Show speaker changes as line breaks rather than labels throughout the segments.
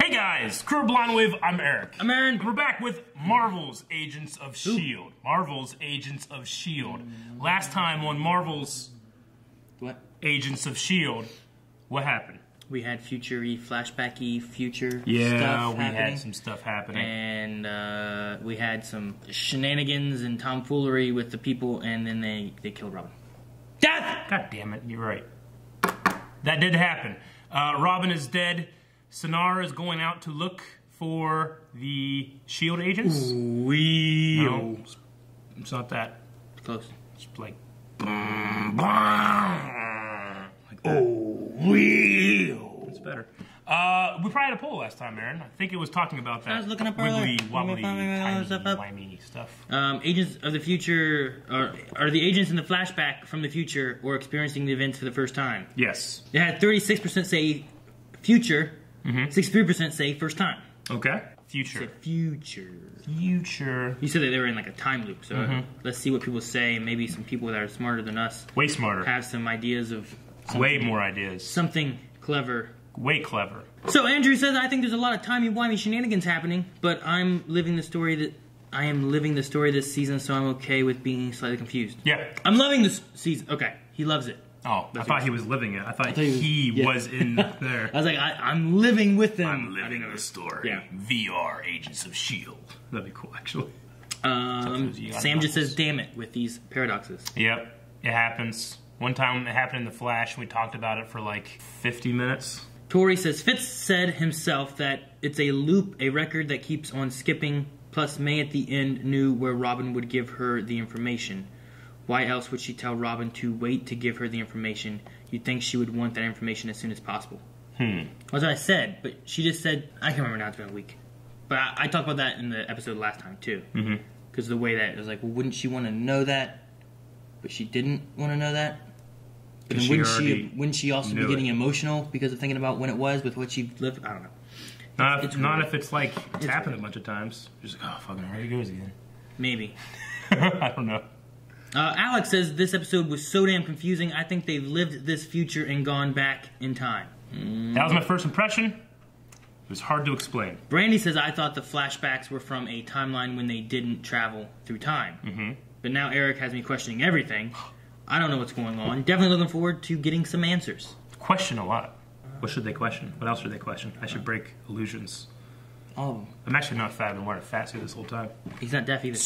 Hey guys, Crew Blind Wave, I'm Eric.
I'm Aaron.
We're back with Marvel's Agents of S.H.I.E.L.D. Marvel's Agents of S.H.I.E.L.D. Last time on Marvel's
What?
Agents of S.H.I.E.L.D., what happened?
We had future-y, flashback-y future
Yeah,
stuff
we
happening.
had some stuff happening.
and uh, we had some shenanigans and tomfoolery with the people, and then they, they killed Robin. Death!
God damn it, you're right. That did happen. Uh, Robin is dead. Sinara is going out to look for the S.H.I.E.L.D. agents.
We
No, it's- it's not that.
close.
It's like. Like that. Oh, real. It's better. Uh, we probably had a poll last time, Aaron. I think it was talking about that.
I was looking up
wibbly
earlier.
wobbly,
Let me find my
tiny,
stuff up.
wimey stuff.
Um, agents of the future are, are the agents in the flashback from the future or experiencing the events for the first time.
Yes.
It had 36% say future,
Mm-hmm.
63% say first time.
Okay. Future.
future.
Future.
You said that they were in like a time loop, so
Mm-hmm.
let's see what people say. Maybe some people that are smarter than us
Way smarter.
have some ideas of
Way more ideas.
something clever.
Way clever.
So Andrew says, I think there's a lot of timey-wimey shenanigans happening, but I'm living the story that I am living the story this season, so I'm okay with being slightly confused.
Yeah.
I'm loving this season. Okay, he loves it.
Oh, I
That's
thought he was living it. I thought,
thought he was- yeah.
was in there.
I was like, I, I'm living with them.
I'm living the story.
Yeah.
VR Agents of S.H.I.E.L.D. That'd be cool, actually.
Um,
Sometimes you gotta
Sam just says, "Damn it!" with these paradoxes.
Yep, it happens. One time it happened in the Flash. and We talked about it for like 50 minutes.
Tori says Fitz said himself that it's a loop, a record that keeps on skipping. Plus, May at the end knew where Robin would give her the information. Why else would she tell Robin to wait to give her the information? You'd think she would want that information as soon as possible.
Hmm.
That's what I said, but she just said, I can't remember now, it's been a week. But I, I talked about that in the episode last time, too.
Mhm.
Because the way that it was like, well, wouldn't she want to know that? But she didn't want to know that? But then wouldn't she, wouldn't she also be getting
it.
emotional because of thinking about when it was with what she lived? I don't know.
Not, if,
It's
not if it's like it's,
It's
happened a bunch of times. Just like, oh, fucking, here he goes again.
Maybe.
I don't know.
Uh, Alex says this episode was so damn confusing. I think they've lived this future and gone back in time.
That was my first impression. It was hard to explain.
Brandy says I thought the flashbacks were from a timeline when they didn't travel through time.
Mm-hmm.
But now Eric has me questioning everything. I don't know what's going on. Definitely looking forward to getting some answers.
Question a lot. What should they question? What else should they question? I should break illusions.
Oh,
I'm actually not fat. I've been wearing a fat suit this whole time.
he's not deaf either.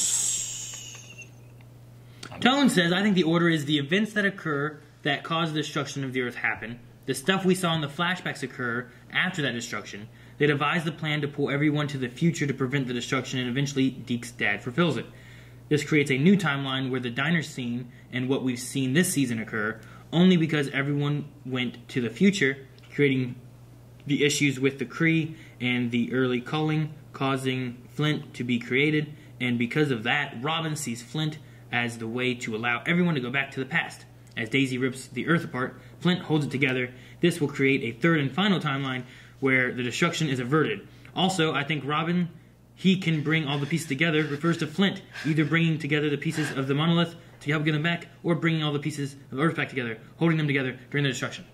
Tone says I think the order is the events that occur that cause the destruction of the Earth happen. The stuff we saw in the flashbacks occur after that destruction. They devise the plan to pull everyone to the future to prevent the destruction, and eventually Deke's dad fulfills it. This creates a new timeline where the diner scene and what we've seen this season occur, only because everyone went to the future, creating the issues with the Kree and the early culling, causing Flint to be created, and because of that, Robin sees Flint as the way to allow everyone to go back to the past. As Daisy rips the Earth apart, Flint holds it together. This will create a third and final timeline where the destruction is averted. Also, I think Robin, he can bring all the pieces together, refers to Flint, either bringing together the pieces of the monolith to help get them back, or bringing all the pieces of Earth back together, holding them together during the destruction.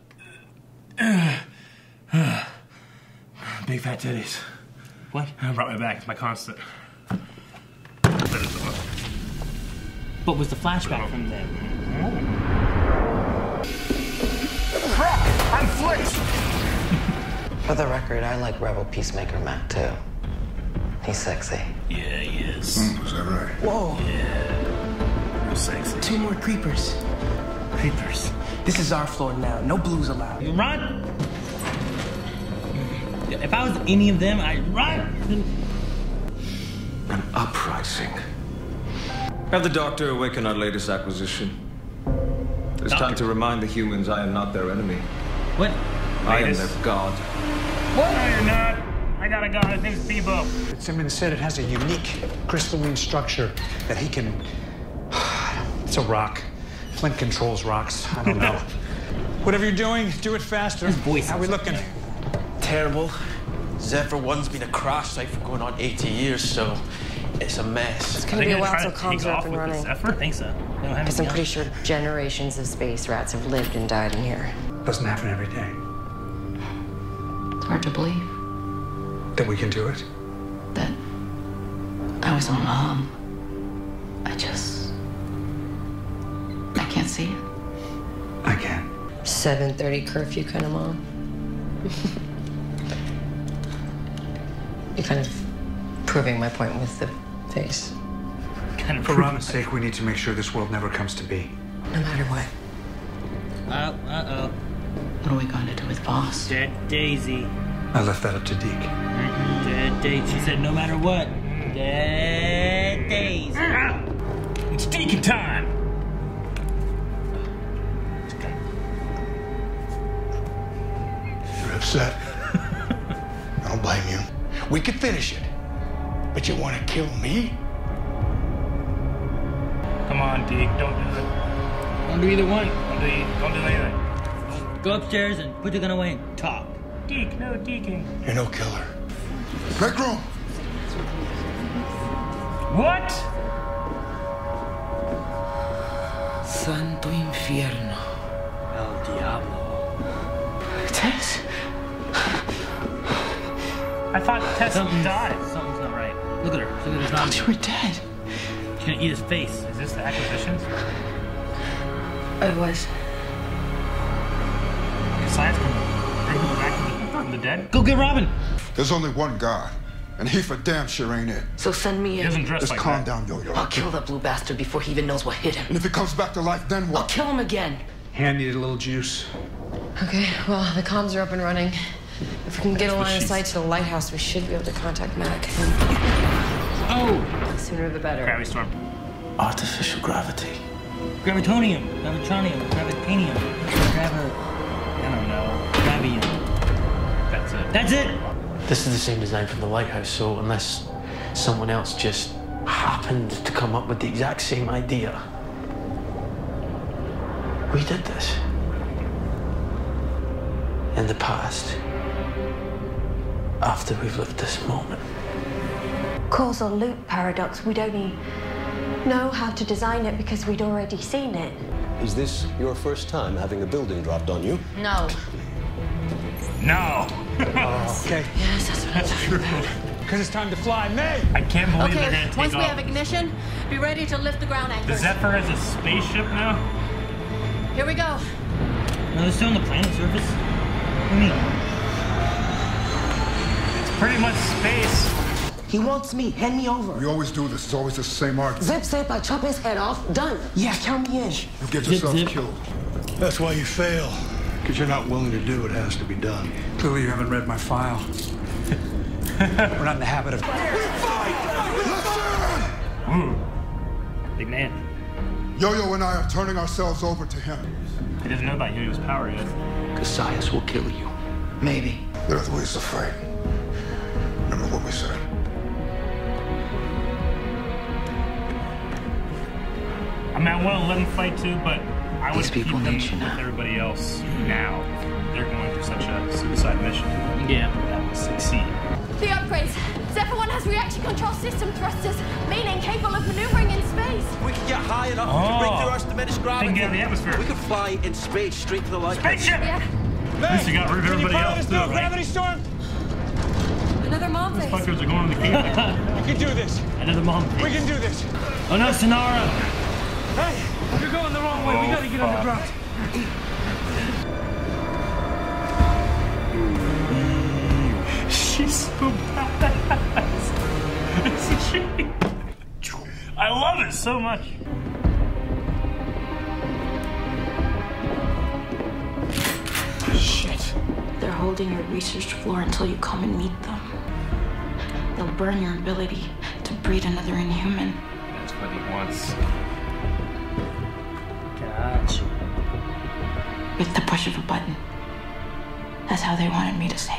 Big fat titties.
What?
I brought my back. It's my constant.
But was the flashback from them?
I'm Flint!
For the record, I like Rebel Peacemaker Matt too. He's sexy.
Yeah, he is.
Hmm, is that right?
Whoa! Yeah.
Real sexy.
Two more creepers.
Creepers.
This is our floor now. No blues allowed.
You run! If I was any of them, I'd run!
An uprising. Have the Doctor awaken our latest acquisition. It's time to remind the humans I am not their enemy.
What?
I am their god.
What? No, you're not. I got a guy. His name's Bebo.
Simmons said it has a unique crystalline structure that he can. It's a rock. Flint controls rocks. I don't know. Whatever you're doing, do it faster.
His voice
How we looking?
terrible. Zephyr 1's been a crash site for going on 80 years, so it's a mess.
It's gonna be a while till comms are up and running.
I think so. They don't have
Because I'm
anything
pretty sure generations of space rats have lived and died in here.
Doesn't happen every day.
It's hard to believe.
That we can do it?
That I was on a hum. I just. I can't see it.
I can.
7.30 curfew kind of mom. You're kind of proving my point with the face.
Kind of
For Robin's sake, we need to make sure this world never comes to be.
No matter what.
Uh uh
What are we going to do with Voss?
oh. Dead Daisy.
I left that up to Deke.
Dead Daisy. She said no matter what. Dead Daisy.
It's deacon time.
You're upset. I don't blame you. We could finish it. But you want to kill me?
Come on, Deke. Don't do it.
Don't do either one.
Don't do, don't do anything.
Go upstairs and put the gun away and talk.
Deke, no deking.
You're no killer.
Make room.
What?
Santo infierno.
El Diablo.
Tess?
I thought Tess
Something's,
died.
Something's not. Look at her. Look at her
I thought you were dead.
She's gonna eat his face.
Is this the acquisitions?
I was.
Science can bring people back from the, dead?
Go get Robin.
There's only one God, and he for damn sure ain't it.
So send me
He
in.
doesn't dress
Just
like
calm
that.
down, Yo-Yo.
I'll kill that blue bastard before he even knows what hit him.
And if he comes back to life, then what?
I'll kill him again.
Hand needed a little juice.
Okay, well, the comms are up and running. If we can get a line of sight to the lighthouse, we should be able to contact Mac.
Oh,
The sooner the better.
Gravity storm.
Artificial gravity.
gravitonium, gravitonium, gravitanium, gravi. I don't know. Gravium.
That's it.
That's it.
This is the same design from the lighthouse, so unless someone else just happened to come up with the exact same idea, we did this. In the past, after we've lived this moment.
causal loop paradox. We'd only know how to design it because we'd already seen it.
Is this your first time having a building dropped on you?
No.
No.
Okay.
Yes, that's what I'm talking about.
Because it's time to fly. May!
I can't believe they're gonna take
once we have ignition, be ready to lift the ground anchors. The.
Zephyr has a spaceship now?
Here we go.
No, they're still on the planet surface. What do you mean?
It's pretty much space.
He wants me. Hand me over.
We always do this. It's always the same argument.
Zip, zip. I chop his head off. Done. Yeah, count me in.
You get
Zip,
yourself
zip.
killed.
That's why you fail. Because you're not willing to do what has to be done.
Clearly, you haven't read my file. We're not in the habit of. We Fight! Hmm.
Big man.
Yo-Yo and I are turning ourselves over to him.
He doesn't know about Yo-Yo's power yet.
Cassius will kill you.
Maybe.
There are ways to fight. Remember what we said.
I mean, I want to let him fight too, but I would
These
keep them
need you
with
now.
everybody else now. They're going through such a suicide mission.
Yeah.
That will succeed.
The upgrades. Zephyr 1 has reaction control system thrusters, meaning capable of maneuvering in space.
We can get high enough to break
Oh.
through Earth's diminished
They
gravity.
can get in the atmosphere.
We could fly in space straight to the lighthouse.
Spaceship!
Yeah.
At least you got rid of everybody else too, right?
Gravity storm?
Another mom face.
Fuckers are going to the cave.
We can do this.
Another mom. face.
We can do this.
Oh no, Sinara.
Hey, you're going the wrong way. we gotta get oh,
fuck.
underground.
She's so badass. Isn't she? I love it so much. Shit.
They're holding your research floor until you come and meet them. They'll burn your ability to breed another inhuman.
That's what he wants.
Gotcha.
With the push of a button. That's how they wanted me to say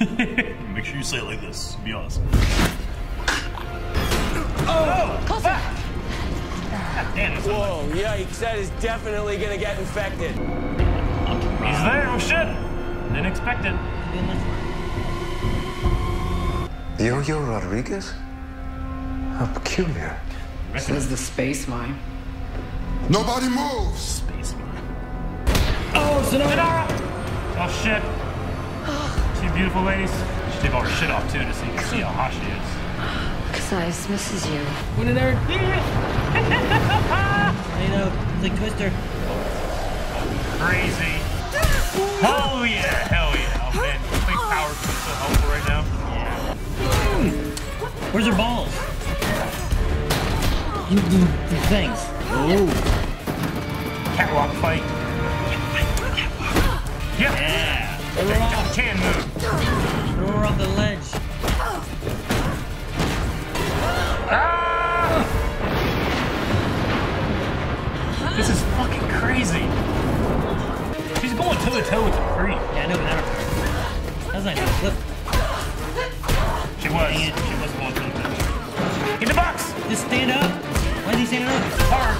it.
Make sure you say it like this. Be awesome.
Oh! Closer! Ah!
Damn, that's not
Whoa, yikes, that is definitely gonna get infected.
He's there. Oh shit. Didn't expect it.
Yo-Yo Rodriguez? How peculiar.
Says the space mine.
Nobody moves.
Spaceman.
Oh, Sinara.
Oh shit. Two beautiful ladies. Take all her shit off too, just so you can see how hot she is.
Cassius misses you.
When did I? you know, it's like Twister.
Crazy. Oh yeah, hell yeah. Oh man, I think powers are so helpful right now.
Where's her balls? You, you things. Oh.
Catwalk fight. Yeah.
Yeah.
There you go. Can move.
Throw her off the ledge.
Ah! This is fucking crazy. She's going toe to toe with the creep.
Yeah, I know, but that That was nice. Flip.
She was. She was going toe to toe. Get the box.
Just stand up. Why is he standing up?
Hard.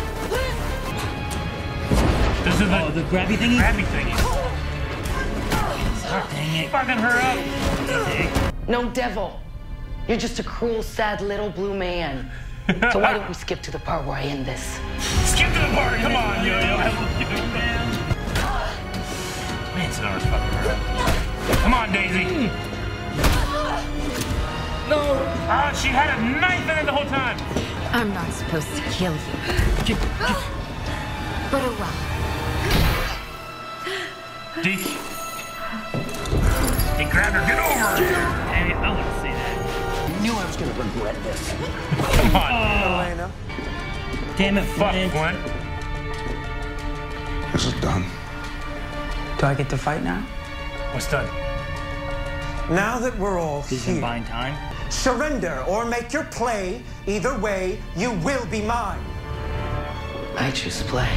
This is the,
Oh, the grabby thingy?
grabby thingy.
Ah, dang it.
Fucking her up.
No devil. You're just a cruel, sad little blue man. So why don't we skip to the part where I end this?
Skip to the part. Come on, yo yo. Man, Sinara's fucking her up. Come on, Daisy.
No.
Ah, she had a knife in it the whole time.
I'm not supposed to kill you. But oh well.
Deke. He grabbed her. Get over her.
Damn it, I want to say that.
Knew I was gonna regret this.
Come on.
Elena.
Damn it,
Fuck,
Flint.
Gwen.
This is done.
Do I get to fight now?
What's done?
Now that we're all
This is in
here,
buying time.
Surrender or make your play. Either way, you will be mine.
I choose play.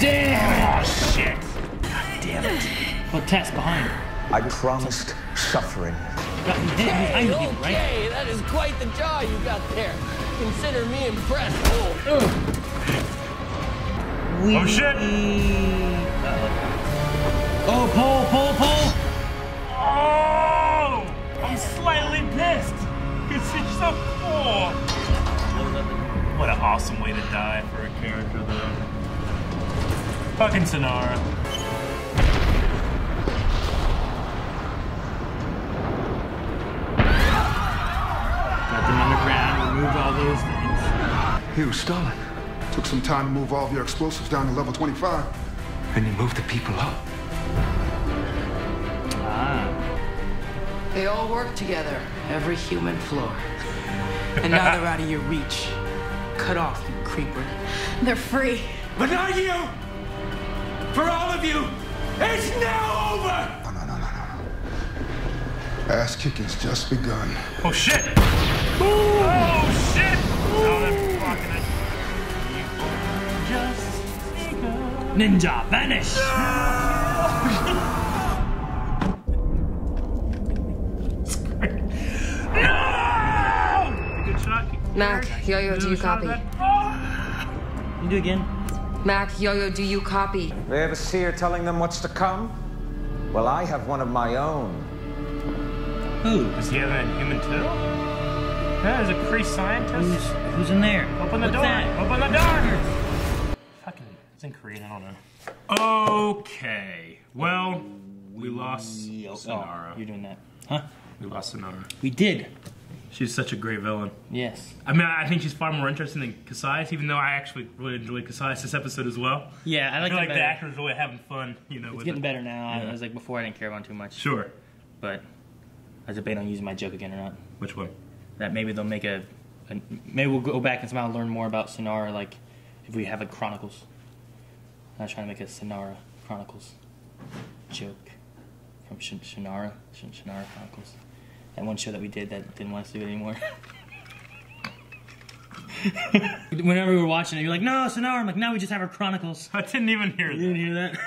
Damn
Oh, shit.
God damn it. Well, Tess behind.
I promised suffering.
God, he's behind you, right?
That is quite the jaw you got there. Consider me impressed. Oh,
We,
Oh, shit.
Oh, pull, pull, pull.
Oh! I'm slightly pissed. Because she's so cool. What an awesome way to die for a character, though. Fucking Sinara.
Got them underground, removed all those things.
Here, Stalin. Took some time to move all of your explosives down to level 25.
And you moved the people up.
They all work together, every human floor.
And now they're out of your reach. Cut off, you creeper.
They're free.
But not you! For all of you, it's now over!
No, no, no, no, no. Ass kicking's just begun.
Oh, shit. Oh, shit. Oh, they're blocking it. Just
Ninja, vanish!
No!
Mac, Yo-Yo, do you copy?
You do again.
Mac, Yo-Yo, do you copy?
They have a seer telling them what's to come? Well, I have one of my own.
Who?
Does he have a human too? Yeah, there's a Kree scientist.
Who's, who's in there?
Open the
What's
door.
that?
Open the door. Fucking, it's in Korean. I don't know. Okay. Well, we lost
Oh, you're doing that. Huh?
We lost Sinara.
We did.
She's such a great villain.
Yes.
I mean, I think she's far more interesting than Cassius, even though I actually really enjoyed Cassius this episode as well.
Yeah, I
I
like
feel
that
like the actor's really having fun, you know.
It's getting
it.
better now. I-
Yeah.
I was like before I didn't care about it too much.
Sure.
But I debate on using my joke again or not.
Which one?
That maybe they'll make a, a maybe we'll go back and somehow learn more about Sinara, like if we have a Chronicles. I'm trying to make a Sinara Chronicles joke from Sh- Shannara, Sh- Shannara Chronicles. That one show that we did that didn't want us to do it anymore. Whenever we were watching it, you're like, no, Sinara. I'm like, no, we just have our Chronicles.
I didn't even hear that.
You didn't hear that?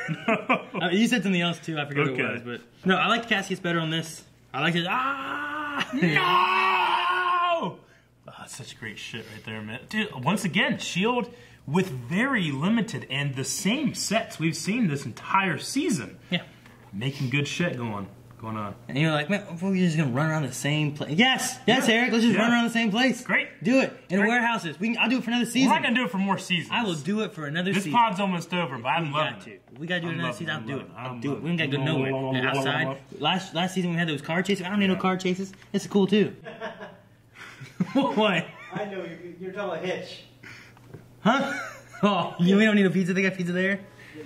Uh, you said something else too. I forget what it was, but no, I like Cassius better on this. I like his ah.
No! Oh, that's such great shit right there, man. Dude, once again, Shield with very limited and the same sets we've seen this entire season.
Yeah.
Making good shit going. Going on?
And you're like, man, we're just gonna run around the same place. Yes, yes,
Yeah.
Eric. Let's just
Yeah.
run around the same place.
Great.
Do it in
Great.
warehouses. We can, I'll do it for another season.
We're not gonna do it for more seasons.
I will do it for another season.
This
season.
pod's almost over, but I'm
we
loving
got to. We gotta do it
I'm
another season. I'll
I'm
do it.
loving
I'll do it.
loving
We ain't gotta go nowhere. And outside. Last last season we had those car chases. I don't need no car chases. It's cool too. what?
I know you're, you're talking about Hitch.
Huh? Oh, you we don't need a pizza. They got pizza there.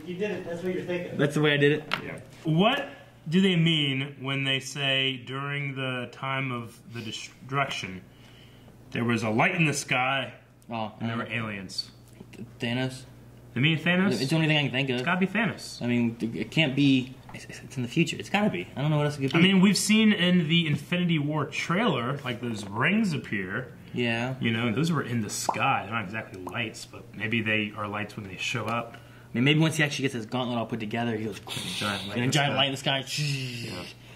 You did it. That's what you're thinking.
That's the way I did it. Yeah.
What do they mean when they say during the time of the destruction there was a light in the sky
Oh,
and there were aliens?
Thanos.
They mean Thanos?
It's the only thing I can think of.
It's gotta be Thanos.
I mean, it can't be. It's, it's in the future. It's gotta be. I don't know what else it could be.
I mean, we've seen in the Infinity War trailer, like those rings appear.
Yeah.
You know, those were in the sky. They're not exactly lights, but maybe they are lights when they show up.
I mean, maybe once he actually gets his gauntlet all put together, he goes
Giant light
and a
in the
giant
sky.
light in the sky,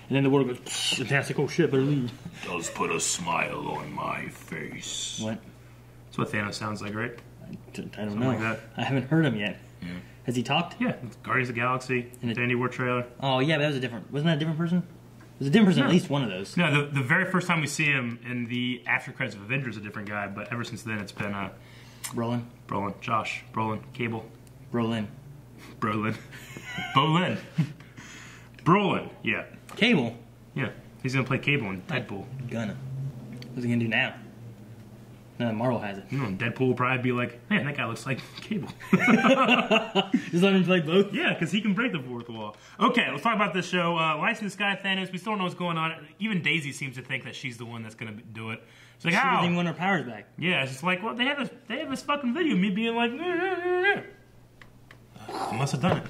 and then the world goes. And that's like, oh shit, better leave.
Does put a smile on my face.
What?
That's what Thanos sounds like, right?
I don't
Something
know.
like that.
I haven't heard him yet. Has he talked?
Yeah, Guardians of the Galaxy, Infinity War trailer.
Oh yeah, but that was a different. Wasn't that a different person? It was a different person.
No.
At least one of those.
No, the, the very first time we see him in the after credits of Avengers, a different guy. But ever since then, it's been uh,
Brolin.
Brolin, Josh, Brolin, Cable,
Brolin,
Brolin, Bolin, Brolin. Yeah,
Cable.
yeah. He's gonna play Cable in Deadpool.
Gonna. What's he gonna do now? No, Marvel has it.
You know, Deadpool will probably be like, man, that guy looks like Cable.
Just let him play both.
Yeah, because he can break the fourth wall. Okay, let's talk about this show. Uh, the Sky, Thanos. We still don't know what's going on. Even Daisy seems to think that she's the one that's going to do it. She's like,
She
how?
doesn't even want her powers back.
Yeah, it's just like, well, they have this, they have this fucking video of me being like, "Nah, nah, nah, nah." I must have done it.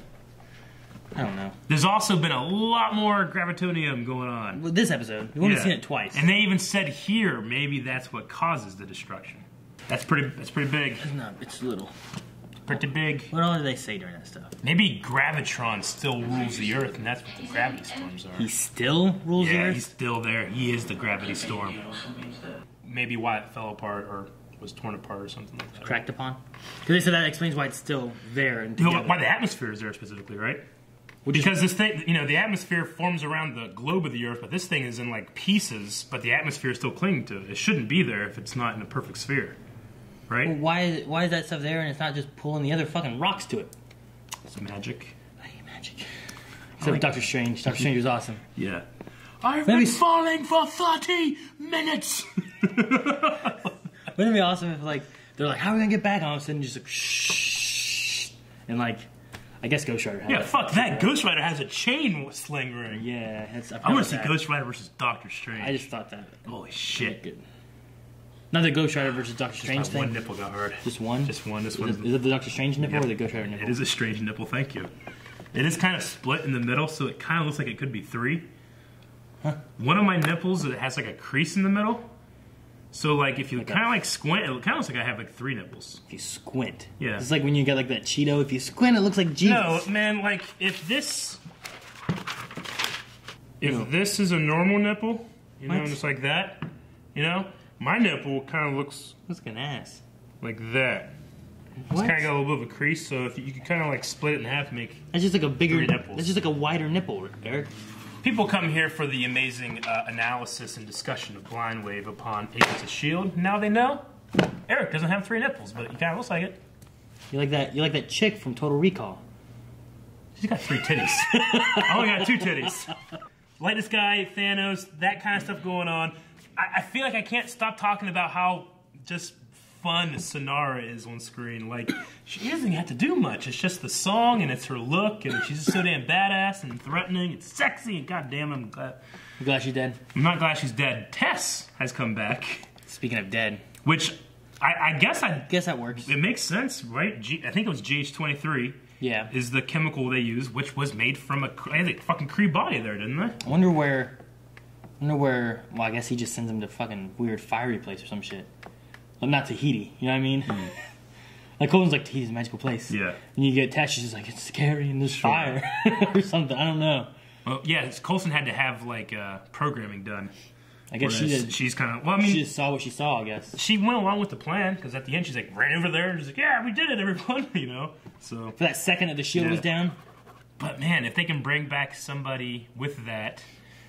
I don't know.
There's also been a lot more gravitonium going on.
Well, this episode, we've only
Yeah.
seen it twice.
and they even said here maybe that's what causes the destruction. That's pretty. That's pretty big.
No, it's little.
Pretty big.
What all did they say during that stuff?
Maybe gravitron still rules the Earth, and that's what the gravity storms are.
He still rules the
yeah, he's still there. He is the gravity storm. Maybe why it fell apart or was torn apart or something like that.
Cracked upon? Because they said that explains why it's still there and
No, why the atmosphere is there specifically, right? Because this thing, you know, the atmosphere forms around the globe of the Earth, but this thing is in like pieces, but the atmosphere is still clinging to it. It shouldn't be there if it's not in a perfect sphere, right?
Well, why, is, why is that stuff there and it's not just pulling the other fucking rocks to it?
It's magic.
I hate magic. Except for Doctor Strange. Doctor Strange was awesome.
Yeah. I've
Maybe-
been falling for 30 minutes!
Wouldn't it be awesome if like they're like, how are we gonna get back? And all of a sudden, just like shh, and like, I guess Ghost Rider. had
Yeah, fuck that. Ghost Rider has a chain sling ring.
Yeah, that's,
I want to see Ghost Rider versus Doctor Strange.
I just thought that.
Holy shit.
Good. Not the Ghost Rider versus Doctor Strange
Just
thing.
one nipple got hurt.
Just one.
Just one. This
Is
one.
it, is it the Doctor Strange nipple
Yep.
or the Ghost Rider nipple?
It is a strange nipple, thank you. It is kind of split in the middle, so it kind of looks like it could be three. Huh. One of my nipples, it has like a crease in the middle. So like if you kind of like squint, it kind of looks like I have like three nipples.
If you squint.
Yeah.
It's like when you get like that Cheeto. If you squint, it looks like Jesus.
No, man, like if this, if this is a normal nipple, you know,
What?
just like that, you know, my nipple kind of looks
Looks like an ass.
like that. It's kind of got a little bit of a crease, so if you, you could kind of like split it in half, and make
That's just like a bigger.
nipple.
That's just like a wider nipple, Eric.
People come here for the amazing uh, analysis and discussion of Blind Wave upon Agents of S.H.I.E.L.D. Now they know. Eric doesn't have three nipples, but he kind of looks like it.
You like that? You like that chick from Total Recall?
She's got three titties. I only got two titties. Lightest guy, Thanos, that kind of stuff going on. I, I feel like I can't stop talking about how just fun Sinara is on screen. Like, she doesn't have to do much. It's just the song and it's her look, and she's just so damn badass and threatening and sexy, and goddamn, I'm glad.
You glad she's dead?
I'm not glad she's dead. Tess has come back,
Speaking of dead,
which I, I guess I
guess that works.
it makes sense, right? G, I think it was GH23
Yeah.
is the chemical they use, which was made from a, a fucking Kree body there, didn't they?
I wonder where. I wonder where. Well, I guess he just sends him to fucking weird fiery place or some shit. Not Tahiti. You know what I mean? like Colin's like Tahiti's a magical place.
Yeah.
And you get attached. She's like it's scary and there's fire or something. I don't know.
Well, yeah, Coulson had to have like uh, programming done.
I guess she did.
She's kind of well, I mean,
she just saw what she saw. I guess.
she went along with the plan because at the end she's like ran over there and she's like, "Yeah, we did it, everyone," you know. So,
For that second that the shield
Yeah.
was down.
but man, if they can bring back somebody with that,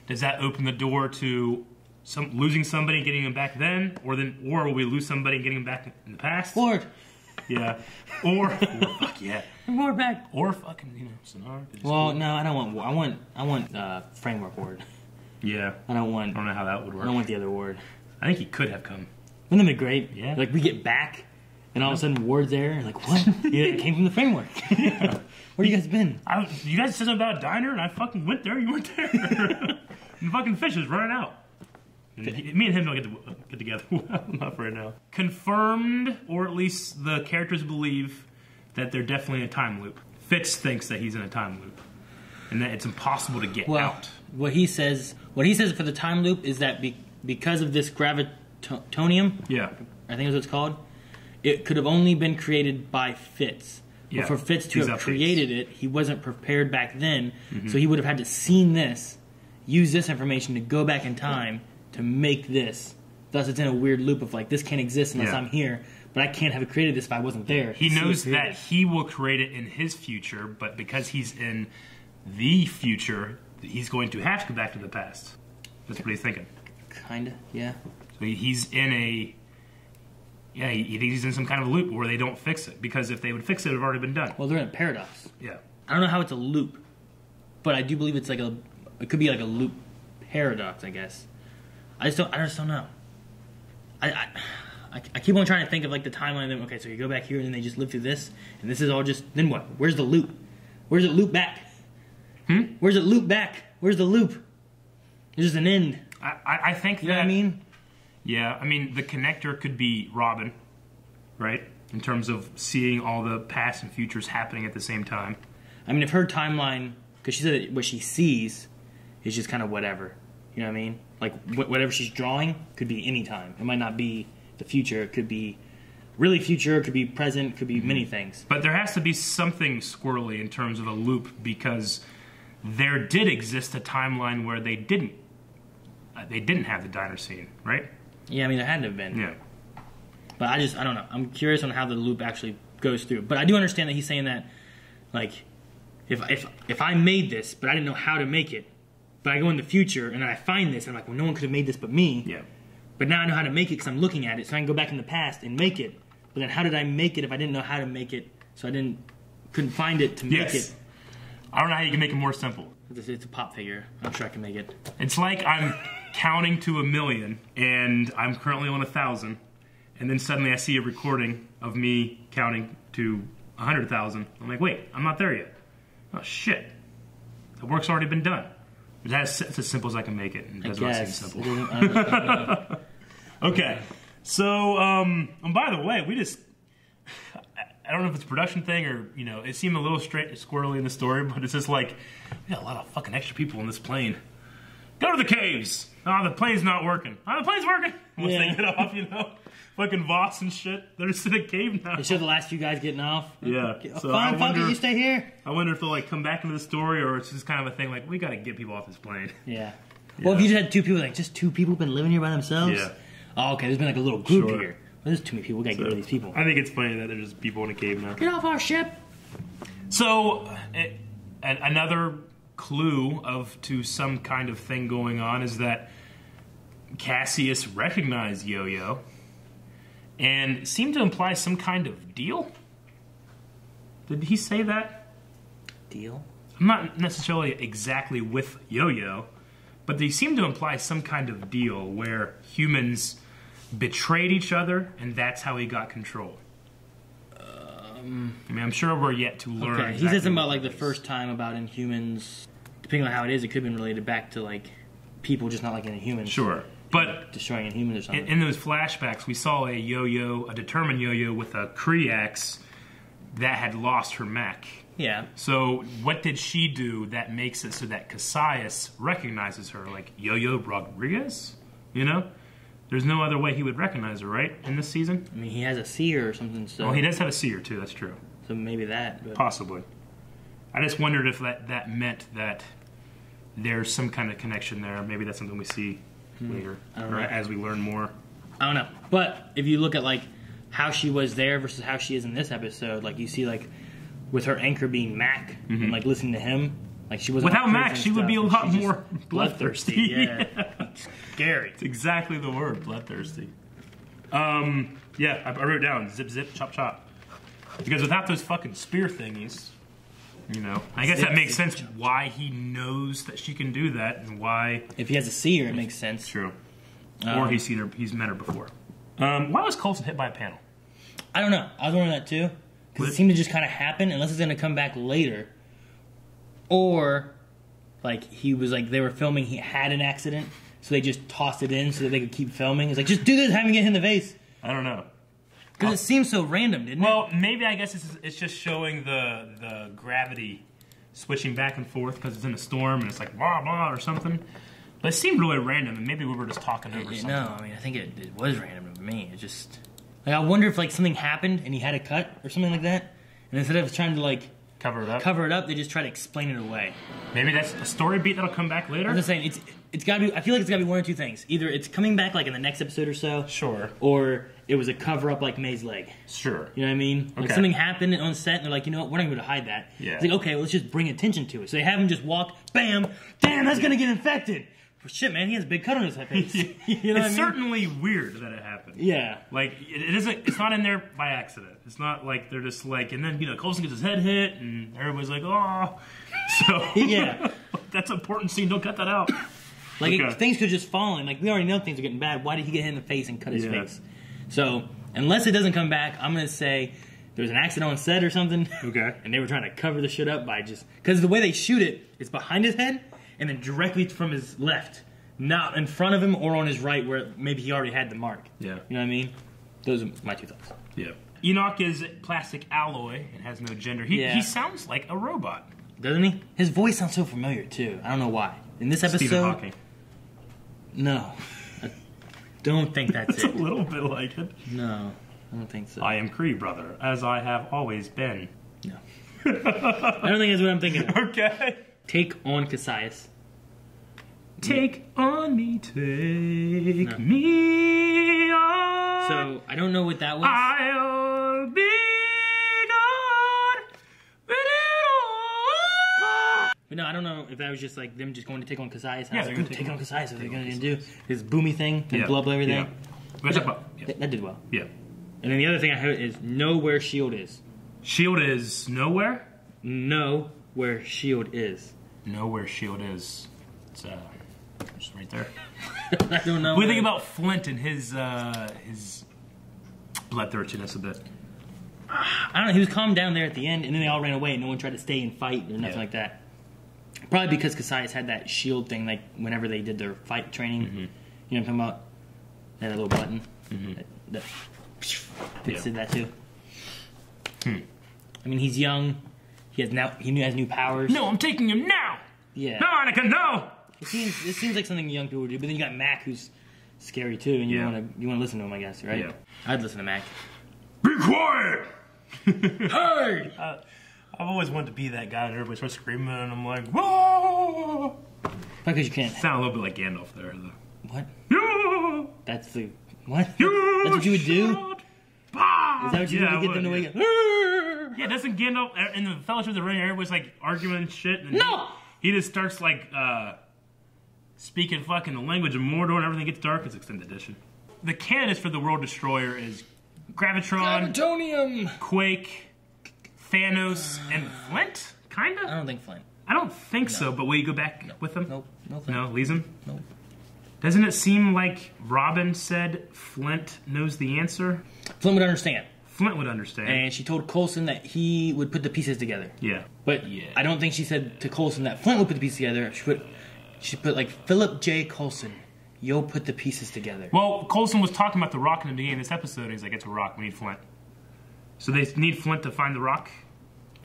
does that open the door to some losing somebody and getting them back then, or then, or will we lose somebody and getting them back in the past?
Ford.
Yeah. Or, or fuck yeah.
More back.
Or fucking you know Sonar.
Well, no, I don't want. I want. I want uh, framework ward.
Yeah.
I don't want.
I don't know how that would work.
I don't want the other ward.
I think he could have come.
Wouldn't that be great?
Yeah.
Like we get back, and all of a sudden Ward's there, and like what? yeah, it came from the framework. Where you guys been?
I, you guys said something about a diner, and I fucking went there. You weren't there. and fucking fish is running out. He- me and him don't get to uh, get together. Not right now. Confirmed, or at least the characters believe that they're definitely in a time loop. Fitz thinks that he's in a time loop, and that it's impossible to get
Well,
out.
what he says, what he says for the time loop is that be, because of this gravitonium,
Yeah.
I think is what it's called, it could have only been created by Fitz.
Yeah,
But for Fitz to have created it, he wasn't prepared back then,
Mhm.
so he would have had to seen this, use this information to go back in time to make this. Thus, it's in a weird loop of like this can't exist unless
Yeah.
I'm here, but I can't have created this if I wasn't there.
He
to
knows that he will create it in his future, but because he's in the future, he's going to have to go back to the past. That's what he's thinking.
Kinda, yeah.
So he's in a yeah. He, he thinks he's in some kind of loop where they don't fix it because if they would fix it, it would have already been done.
Well, they're in a paradox.
Yeah.
I don't know how it's a loop, but I do believe it's like a. It could be like a loop paradox, I guess. I just don't. I just don't know. I. I I keep on trying to think of like the timeline of them. Okay, so you go back here and then they just live through this, and this is all just. Then what? Where's the loop? Where's it loop back?
Hmm?
Where's it loop back? Where's the loop? There's just an end.
I, I, I think
You know
that,
I mean?
Yeah, I mean the connector could be Robin, right? In terms of seeing all the past and futures happening at the same time.
I mean, if her timeline, because she said what she sees is just kind of whatever. You know what I mean? Like wh- whatever she's drawing could be any time. It might not be the future. It could be really future. It could be present. It could be many things.
But there has to be something squirrely in terms of a loop because there did exist a timeline where they didn't. Uh, they didn't have the diner scene, right?
Yeah, I mean, there had to have been.
Yeah.
But I just, I don't know. I'm curious on how the loop actually goes through. But I do understand that he's saying that, like, if if if I made this, but I didn't know how to make it, but I go in the future and I find this, and I'm like, well, no one could have made this but me.
Yeah.
But now I know how to make it because I'm looking at it, so I can go back in the past and make it. But then how did I make it if I didn't know how to make it? So I didn't couldn't find it to make
Yes.
it.
I don't know how you can make it more simple.
It's, it's a pop figure. I'm sure I can make it.
It's like I'm counting to a million and I'm currently on a thousand, and then suddenly I see a recording of me counting to a hundred thousand. I'm like, wait, I'm not there yet. Oh shit, the work's already been done. But That's it's as simple as I can make it. and It does not seem simple.
It doesn't- I don't- I don't know.
okay, so um, and by the way, we just. I don't know if it's a production thing or you know it seemed a little straight squirrely in the story, but it's just like we got a lot of fucking extra people in this plane. Go to the caves. Oh, the plane's not working. Oh, the plane's working. Once
Yeah.
they get off, you know, fucking Voss and shit. They're just in a cave now.
They show the last few guys getting off.
Yeah. So
Fine, fuck it, you stay here.
I wonder if they'll like come back into the story or it's just kind of a thing like we got to get people off this plane.
Yeah. Well, if you just had two people, like just two people been living here by themselves.
Yeah.
Oh, okay. There's been like a little group
Sure.
here. Well, there's too many people. We gotta get rid of these people.
I think it's funny that there's just people in a cave now.
Get off our ship.
So, a- another clue of to some kind of thing going on is that Cassius recognized Yo-Yo and seemed to imply some kind of deal. Did he say that?
Deal?
I'm not necessarily exactly with Yo-Yo, but they seem to imply some kind of deal where humans betrayed each other, and that's how he got control. I mean, I'm sure we're yet to learn.
Okay. He
exactly
said something about like the first time about Inhumans. Depending on how it is, it could have been related back to like people, just not like in Inhumans.
Sure, but
destroying Inhumans or something.
In, in those flashbacks, we saw a yo-yo, a determined yo-yo with a Kriax that had lost her mech.
Yeah.
So what did she do that makes it so that Cassius recognizes her, like Yo-Yo Rodriguez? You know, there's no other way he would recognize her, right? In this season.
I mean, he has a seer or something. So
well, he does have a seer too. That's true.
So maybe that. But
Possibly. I just wondered if that that meant that there's some kind of connection there. Maybe that's something we see later,
Hmm. Don't
or as we learn more.
I don't know. But if you look at like how she was there versus how she is in this episode, like you see like with her anchor being Mac
Mhm.
and like listening to him, Like she was
Without Mac, she would be a lot more bloodthirsty.
Yeah.
Scary. It's exactly the word, bloodthirsty. Um, yeah, I, I wrote down zip, zip, chop, chop. Because without those fucking spear thingies, you know, I guess that makes sense why he knows that she can do that and why.
If he has a see her, it makes sense.
True. or
Um,
he's seen her, he's met her before. Um, why was Coulson hit by a panel?
I don't know. I was wondering that too. Because it seemed to just kind of happen, unless it's going to come back later. Or, like, he was like, they were filming, he had an accident, so they just tossed it in so that they could keep filming. It's like, just do this, have him get hit in the face.
I don't know.
Because it oh. seems so random, didn't it?
Well, maybe I guess it's, it's just showing the the gravity switching back and forth because it's in a storm and it's like blah blah or something. But it seemed really random, and maybe we were just talking over
it?
something.
No, I mean, I think it, it was random to me. It just. Like, I wonder if, like, something happened and he had a cut or something like that. And instead of trying to, like,
cover it up,
cover it up, they just try to explain it away.
Maybe that's a story beat that'll come back later.
I'm just saying it's it's got to be. I feel like it's got to be one or two things. Either it's coming back like in the next episode or so,
sure,
or it was a cover up like May's leg.
Sure,
you know what I mean? Like
Okay.
something happened on set, and they're like, you know what, we're not going to hide that.
Yeah.
It's like okay, well, let's just bring attention to it. So they have him just walk, bam, damn, that's gonna get infected. Well, shit, man, he has a big cut on his face. you know what
it's
I mean?
certainly weird that it happened.
Yeah.
Like it, it isn't. It's not in there by accident. It's not like they're just like, and then you know, Coulson gets his head hit, and everybody's like, oh. So
Yeah.
that's an important scene. Don't cut that out.
Like
Okay.
it, things could just fall in. Like we already know things are getting bad. Why did he get hit in the face and cut his
Yeah.
face? So unless it doesn't come back, I'm gonna say there was an accident on set or something.
Okay.
And they were trying to cover the shit up by just because the way they shoot it, it is behind his head and then directly from his left, not in front of him or on his right where maybe he already had the mark.
Yeah.
You know what I mean? Those are my two thoughts.
Yeah. Enoch is plastic alloy and has no gender. He,
Yeah.
he sounds like a robot.
Doesn't he? His voice sounds so familiar too. I don't know why. In this episode,
Stephen Hawking.
No, I don't think that's it.
It's
it.
a little bit like it.
No, I don't think so.
I am Kree, brother, as I have always been.
No. I don't think that's what I'm thinking. Of.
Okay.
Take on Cassius.
Take on me, take me on.
So I don't know what that was.
I'll be gone with
But no, I don't know if that was just like them just going to take on Cassius.
Yeah,
Yeah,
they're
they're
gonna
take on Cassius. What they're going to do his boomy thing and
Yeah,
blow up everything.
yeah. That's yeah.
that, that did well.
Yeah.
And then the other thing I heard is know where Shield is.
Shield is nowhere.
Know where Shield is.
Know where Shield is. It's uh, just right there.
I don't know.
What do you think about Flint and his uh, his bloodthirstiness a bit?
I don't know. He was calmed down there at the end, and then they all ran away, and no one tried to stay and fight or nothing
Yeah.
like that. Probably because Cassius had that shield thing, like whenever they did their fight training.
Mm-hmm.
You know what I'm talking about? That little button. That, that, they
Yeah.
did that too.
Hmm.
I mean, he's young. He has now. He has new powers.
No, I'm taking him now.
Yeah.
No, Anakin, no.
It seems. It seems like something young people would do. But then you got Mac, who's scary too, and you
Yeah.
want to you want to listen to him, I guess, right?
Yeah.
I'd listen to Mac.
Be quiet.
hey!
Uh, I've always wanted to be that guy that everybody starts screaming, and I'm like, whoa.
Because you can't.
Sound a little bit like Gandalf there. Though.
What?
Yeah.
That's the what? That's what you would do? Is that what you
Yeah,
do to
I
get them to
would,
wake
yeah.
up?
Yeah, doesn't Gandalf uh, in the Fellowship of the Ring? Everybody's like arguing and shit. And
No!
He, he just starts like uh, speaking fucking the language of Mordor, and everything gets dark. It's extended edition. The candidates for the World Destroyer is Gravitron,
Gravitonium.
Quake, Thanos, and Flint. Kinda.
I don't think Flint.
I don't think so. But will you go back with them?
Nope. No Flint.
No, leaves him.
Nope.
Doesn't it seem like Robin said Flint knows the answer?
Flint would understand.
Flint would understand.
And she told Coulson that he would put the pieces together.
yeah.
But yeah. I don't think she said to Coulson that Flint would put the pieces together. She put, she put like Philip J. Coulson. You'll put the pieces together.
Well, Coulson was talking about the rock in the beginning of this episode. and He's like, it's a rock. We need Flint. So they need Flint to find the rock?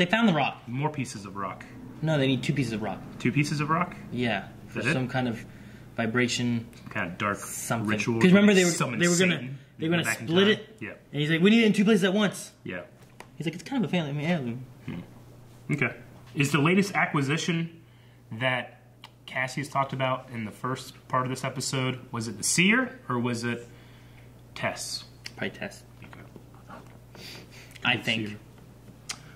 They found the rock.
More pieces of rock.
No, they need two pieces of rock.
Two pieces of rock?
Yeah, for
Is that it?
some kind of vibration.
Kind of dark
something.
ritual.
Because remember they were they were gonna they were gonna split it.
Yeah.
And he's like, we need it in two places at once.
Yeah.
He's like, it's kind of a family heirloom. Hmm.
Okay. Is the latest acquisition that Cassius talked about in the first part of this episode, was it the Seer or was it Tess?
Probably Tess. I think.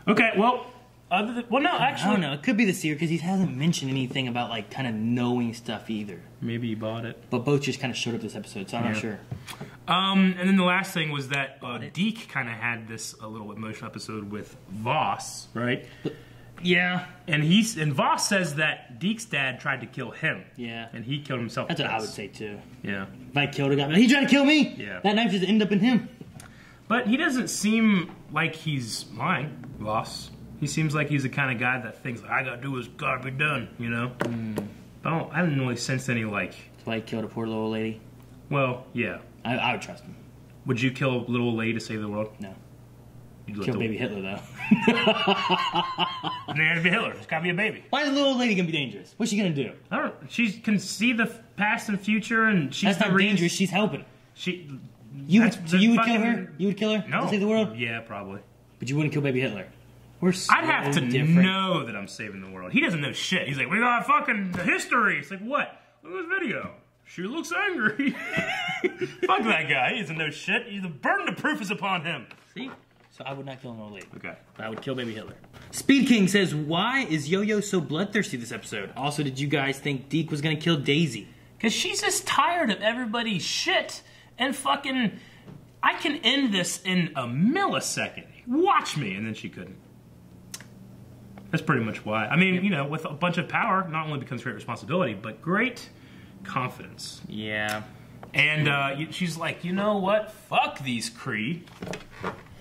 Okay, well, Other than, well, no, actually,
I don't know. It could be the seer because he hasn't mentioned anything about like kind of knowing stuff either.
Maybe he bought it.
But both just kind of showed up this episode, so I'm not sure.
Um, and then the last thing was that uh, Deke kind of had this a little emotional episode with Voss, right?
Yeah.
And he's and Voss says that Deke's dad tried to kill him.
Yeah.
And he killed himself.
That's what I would say too.
Yeah.
If I killed a guy, he tried to kill me.
Yeah.
That knife just ended up in him.
But he doesn't seem like he's lying, Voss. He seems like he's the kind of guy that thinks like, I gotta do what's gotta be done, you know. Hmm. But I, don't, I didn't really sense any like.
He killed a poor little lady.
Well, yeah.
I, I would trust him.
Would you kill a little lady to save the world?
No.
You'd
Kill
the-
baby Hitler though.
Had to be Hitler. It's gotta be a baby.
Why is the little lady gonna be dangerous? What's she gonna do?
I don't. She can see the past and future, and she's
That's not
reason-
dangerous. She's helping.
She.
You would, so you would kill her? You would kill her
No.
to save the world?
Yeah, probably.
But you wouldn't kill baby Hitler. We're so
I'd have to
different.
know that I'm saving the world. He doesn't know shit. He's like, we got fucking history. It's like, what? Look at this video. She looks angry. Fuck that guy. He doesn't know shit. The burden of proof is upon him.
See? So I would not kill an old lady.
Okay.
But I would kill baby Hitler. Speed King says, "Why is Yo-Yo so bloodthirsty this episode? Also, did you guys think Deke was gonna kill Daisy?
Because she's just tired of everybody's shit and fucking. I can end this in a millisecond. Watch me. And then she couldn't. That's pretty much why. I mean, you know, with a bunch of power, not only becomes great responsibility, but great confidence.
Yeah.
And uh, she's like, you know what? Fuck these Kree.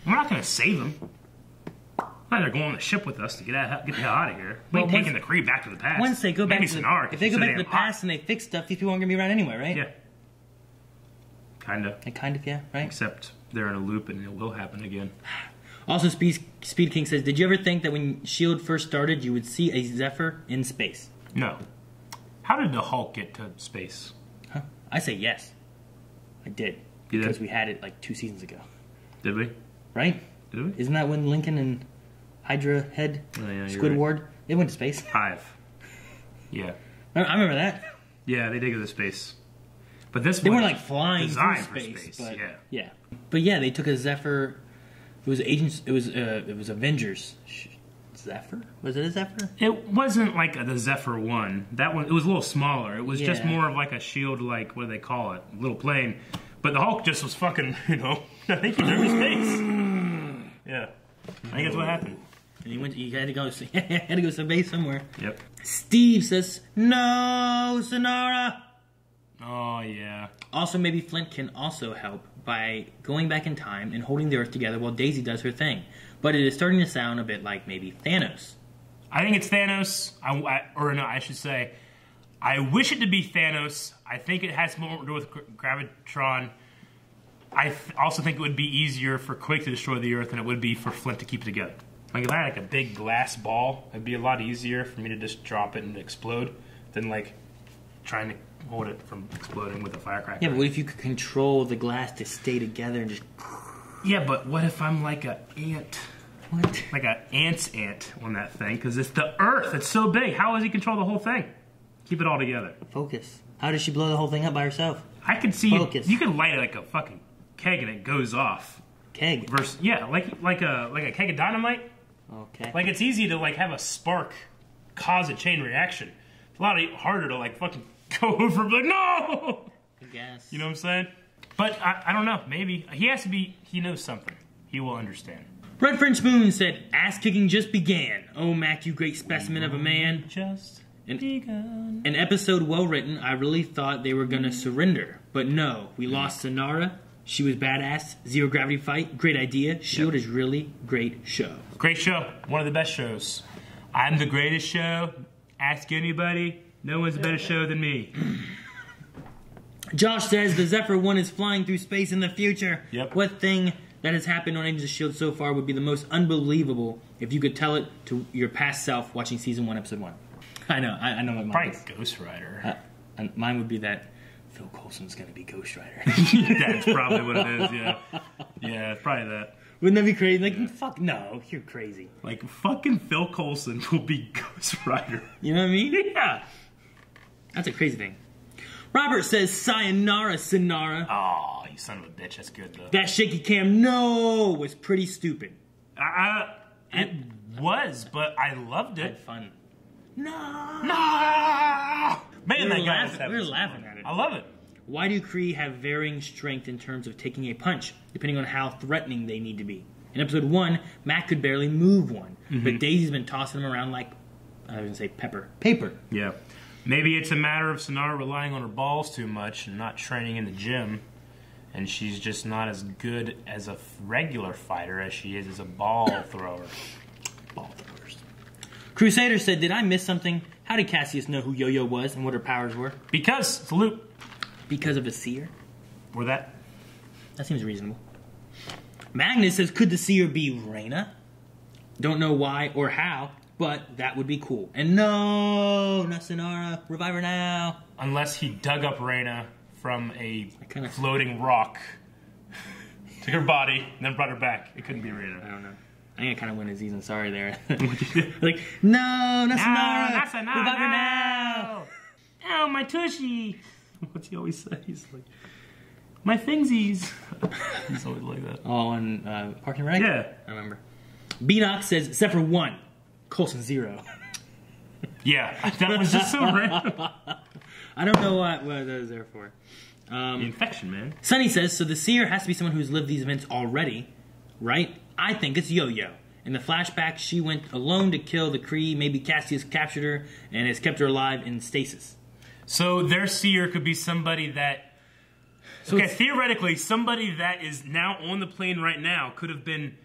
We're not going to save them. Why they're going on the ship with us to get out, get the hell out of here. We ain't
Well,
taking the Kree back to the past.
Once they go back
Maybe
to the, if they go back to the past and they fix stuff, these people aren't gonna be around anyway, right?
Yeah. Kind of.
Kind of, yeah, right.
Except they're in a loop and it will happen again.
Also, Speed, Speed King says, "Did you ever think that when Shield first started, you would see a Zephyr in space?"
No. How did the Hulk get to space?
Huh? I say yes. I did
You did?
because we had it like two seasons ago,
Did we?
right?
Did we?
Isn't that when Lincoln and Hydra head
Oh, yeah,
Squidward they went to space?
Hive. Yeah.
I remember that.
Yeah, they did go to space. But this
They
one
weren't like flying through
designed for
space,
space.
but
yeah.
yeah. But yeah, they took a Zephyr. It was agents. It was uh, it was Avengers. Zephyr was it a Zephyr?
It wasn't like the Zephyr one. That one it was a little smaller. It was just more of like a shield, like what do they call it, A little plane. But the Hulk just was fucking, you know. I think he took his face. Yeah, I think that's what happened.
And he went. He had to go. He had to go to base somewhere.
Yep.
Steve says, "No, Sinara."
Oh yeah.
Also, maybe Flint can also help by going back in time and holding the Earth together while Daisy does her thing. But it is starting to sound a bit like maybe Thanos.
I think it's Thanos. I, I- or no, I should say, I wish it to be Thanos. I think it has more to do with Gravitron. I also think it would be easier for Quake to destroy the Earth than it would be for Flint to keep it together. Like if I had like a big glass ball, it'd be a lot easier for me to just drop it and explode than like trying to hold it from exploding with a firecracker.
Yeah, but what if you could control the glass to stay together and just
Yeah, but what if I'm like a ant?
What?
Like a ant's ant on that thing? Because it's the Earth. It's so big. How does he control the whole thing? Keep it all together.
focus? How does she blow the whole thing up by herself?
I could see
Focus.
you could light it like a fucking keg and it goes off.
Keg.
Versus yeah, like like a like a keg of dynamite.
Okay.
Like it's easy to like have a spark cause a chain reaction. It's a lot harder to like fucking go over and be like no.
I guess.
You know what I'm saying? But I, I don't know. Maybe he has to be. He knows something. He will understand.
Red French Moon said, "Ass kicking just began. Oh, Mac, you great specimen of a man.
Just
an,
begun.
An episode well written. I really thought they were gonna surrender, but no. We mm-hmm. lost Sinara. She was badass. Zero gravity fight. Great idea. Shield is really great show.
Great show. One of the best shows. I'm the greatest show. Ask anybody. No one's a better show than me.
Josh says the Zephyr 1 is flying through space in the future.
Yep.
What thing that has happened on Agents of S.H.I.E.L.D. so far would be the most unbelievable if you could tell it to your past self watching season 1, episode 1? I know, I, I know what mine
Probably
is.
Ghost Rider.
Uh, and mine would be that Phil Coulson's going to be Ghost Rider.
That's probably what it is. Yeah, yeah, it's probably that.
Wouldn't that be crazy? Like, fuck, no, you're crazy.
Like fucking Phil Coulson will be Ghost Rider.
You know what I mean?
Yeah.
That's a crazy thing. Robert says, Sayonara, Sinara.
Oh, you son of a bitch. That's good though.
That shaky cam, no, was pretty stupid.
Uh,
And
was, but I loved
Had
it.
fun.
No,
We
man,
were
that guy was
we were laughing at it.
I love it.
Why do Kree have varying strength in terms of taking a punch, depending on how threatening they need to be? In episode one, Mac could barely move one, but Daisy's been tossing him around like I was gonna say pepper, paper.
Yeah. Maybe it's a matter of Sinara relying on her balls too much and not training in the gym. And she's just not as good as a f- regular fighter as she is as a ball thrower.
Ball throwers. Crusader said, "Did I miss something? How did Cassius know who Yo-Yo was and what her powers were?
Because, loop.
Because of a seer?
Or that.
That seems reasonable." Magnus says, "Could the seer be Raina? Don't know why or how, but that would be cool." And no, not Sinara. Revive her now.
Unless he dug up Raina from a
kinda-
floating rock, took her body, and then brought her back. It couldn't be
Raina.
I
don't know. I think I kind of went Aziz Ansari there. like, no, not Sinara.
not Sinara,
Revive her
no.
now.
Ow, my tushy! What's he always say? He's like, my thingsies. He's always like that.
Oh, on uh, Park and Rec?
Yeah.
I remember. Beanox says, except for one, Coulson zero.
Yeah, that was just so random.
I don't know what, what that was there for.
The
Um,
infection, man.
Sunny says, so the seer has to be someone who's lived these events already, right? I think it's Yo-Yo. In the flashback, she went alone to kill the Kree. Maybe Cassius captured her and has kept her alive in stasis.
So their seer could be somebody that.
So
okay, theoretically, somebody that is now on the plane right now could have been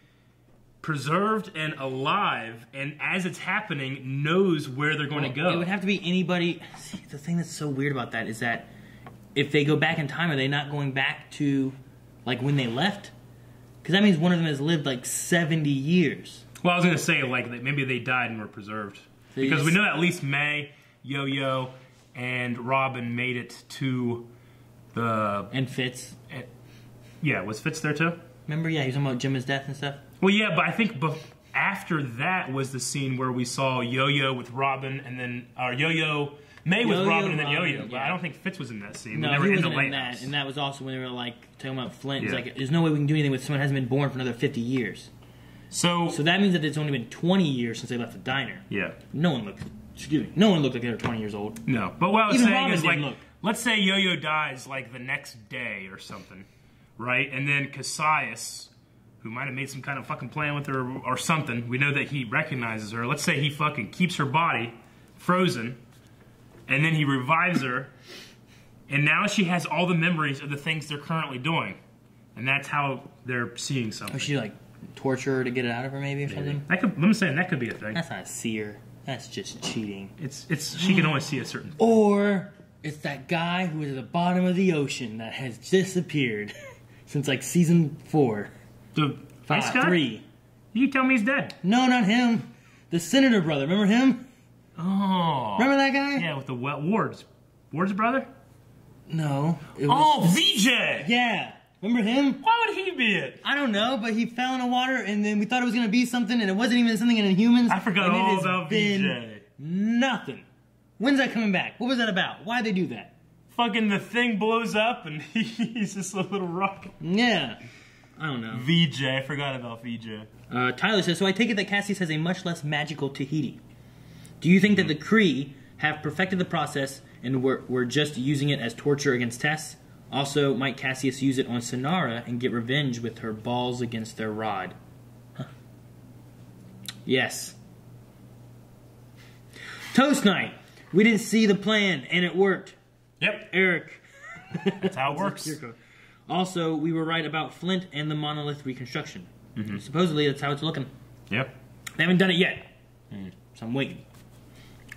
preserved and alive, and as it's happening, knows where they're going to go.
It would have to be anybody. See, the thing that's so weird about that is that if they go back in time, are they not going back to like when they left? Because that means one of them has lived like seventy years.
Well, I was going to say like that maybe they died and were preserved
So
because we know at least May, Yo Yo, and Robin made it to the.
And Fitz,
Yeah, was Fitz there too?
remember? Yeah, he was talking about Jim's death and stuff.
Well, yeah, but I think bef- after that was the scene where we saw Yo-Yo with Robin, and then or Yo-Yo May with
Yo-Yo,
Robin, and then Yo-Yo. But
yeah.
I don't think Fitz was in that scene.
No,
they were
he
in
wasn't in
lighthouse.
that, and that was also when they were like talking about Flint. It's
Yeah.
like there's no way we can do anything with someone who hasn't been born for another fifty years.
So,
So that means that it's only been twenty years since they left the diner.
yeah,
No one looked. Excuse me. No one looked like they were twenty years old.
no. But what I was
Even
saying
Robin
is like,
didn't look.
let's say Yo-Yo dies like the next day or something, right? And then Cassius, who might have made some kind of fucking plan with her or something, we know that he recognizes her. Let's say he fucking keeps her body frozen, and then he revives her, and now she has all the memories of the things they're currently doing, and that's how they're seeing something.
Or she like torture her to get it out of her, maybe or something.
That could, I'm saying that could be a thing.
That's not a seer. That's just cheating.
It's it's she can only see a certain.
Or it's that guy who is at the bottom of the ocean that has disappeared since like season four,
The
five,
ice guy?
three.
You tell me he's dead.
No, not him. The senator brother. Remember him?
Oh,
Remember that guy?
Yeah, with the wa- Ward's Ward's brother.
No. It
Oh,
was,
Vijay.
yeah. Remember him?
Why would he be it?
I don't know, but he fell in the water, and then we thought it was gonna be something, and it wasn't even something Inhumans.
I forgot
and it
all
has
about Vijay.
Nothing. When's that coming back? What was that about? Why'd they do that?
Fucking the thing blows up and he's just a little rock.
Yeah. I don't know.
Vijay, I forgot about Vijay.
Uh, Tyler says, so I take it that Cassius has a much less magical Tahiti. Do you think that the Kree have perfected the process and were, were just using it as torture against Tess? Also, might Cassius use it on Sinara and get revenge with her balls against their rod? Huh. Yes. Toast night. We didn't see the plan and it worked.
Yep,
Eric.
that's how it works.
Also, we were right about Flint and the monolith reconstruction. Mm-hmm. Supposedly, that's how it's looking.
Yep.
They haven't done it yet, so I'm waiting.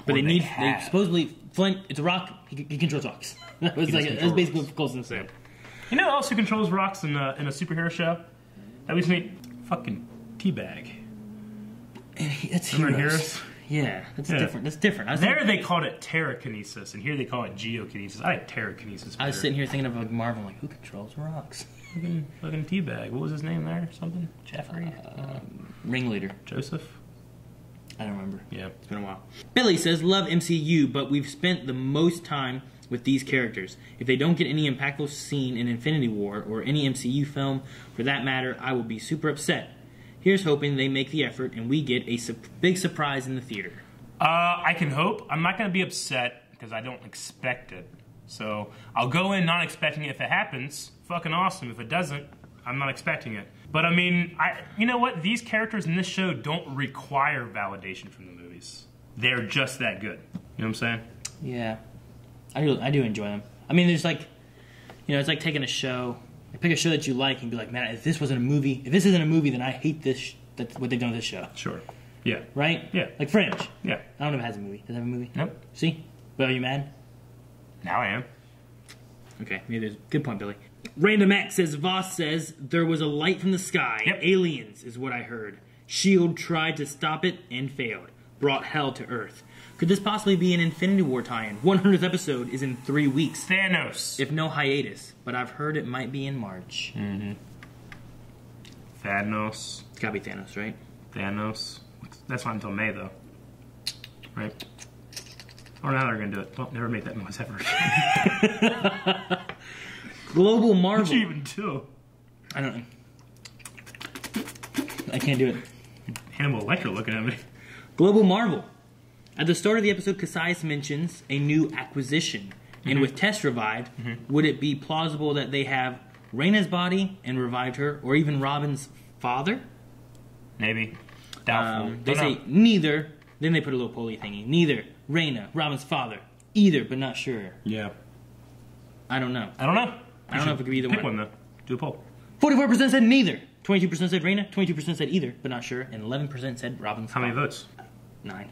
But
Or
they
they
need. They supposedly Flint. It's a rock. He, he controls rocks. that was
He
like
does
that's
control
basically
rocks.
what Coulson said.
You know who else who controls rocks in a, in a superhero show? That was me. Fucking Teabag.
That's
Remember
heroes.
Heroes?
Yeah, that's
Yeah.
different. That's different. I was,
There
thinking-
they called it terrakinesis, and here they call it geokinesis. I like terrakinesis.
I was sitting here thinking of like Marvel, like who controls rocks?
Fucking, fucking Teabag. What was his name there? Something? Jeffrey?
Uh, ringleader.
Joseph?
I don't remember.
Yeah.
It's been a while. Billy says, Love MCU, but we've spent the most time with these characters. If they don't get any impactful scene in Infinity War or any MCU film for that matter, I will be super upset. Here's hoping they make the effort and we get a su- big surprise in the theater.
Uh, I can hope. I'm not going to be upset because I don't expect it. So I'll go in not expecting it. If it happens, fucking awesome. If it doesn't, I'm not expecting it. But I mean, I you know what? These characters in this show don't require validation from the movies. They're just that good. You know what I'm saying?
Yeah, I do. I do enjoy them. I mean, there's like, you know, it's like taking a show. Pick a show that you like and be like, man, if this wasn't a movie, if this isn't a movie, then I hate this. Sh- that's what they've done with this show.
Sure. Yeah.
Right?
Yeah.
Like Fringe.
Yeah.
I don't know if it has a movie. Does it have a movie?
Nope.
See? But are you mad?
Now I am.
Okay, maybe there's good point, Billy. Random X says Voss says there was a light from the sky. Yep. Aliens is what I heard. Shield tried to stop it and failed. Brought hell to Earth. Could this possibly be an Infinity War tie-in? 100th episode is in three weeks.
Thanos.
If no hiatus, but I've heard it might be in March.
Mm-hmm. Thanos.
It's gotta be Thanos, right?
Thanos. That's not until May though. Right? Know how they're gonna do it. Well, never make that noise ever.
Global Marvel.
What'd you even do?
I don't know. I can't do it.
Hannibal Lecter looking at me.
Global Marvel. At the start of the episode, Cassius mentions a new acquisition. And
Mhm.
with Tess revived, would it be plausible that they have Raina's body and revived her, or even Robin's father?
Maybe. Doubtful.
Um, they say
know.
neither. Then they put a little polly thingy. Neither Raina, Robin's father. Either, but not sure.
Yeah.
I don't know.
I don't know.
I don't know if it could be either
Pick
one.
one though. Do a poll.
44% said neither. 22% said Raina. 22% said either, but not sure. And 11% said Robin's father.
How many votes?
Nine.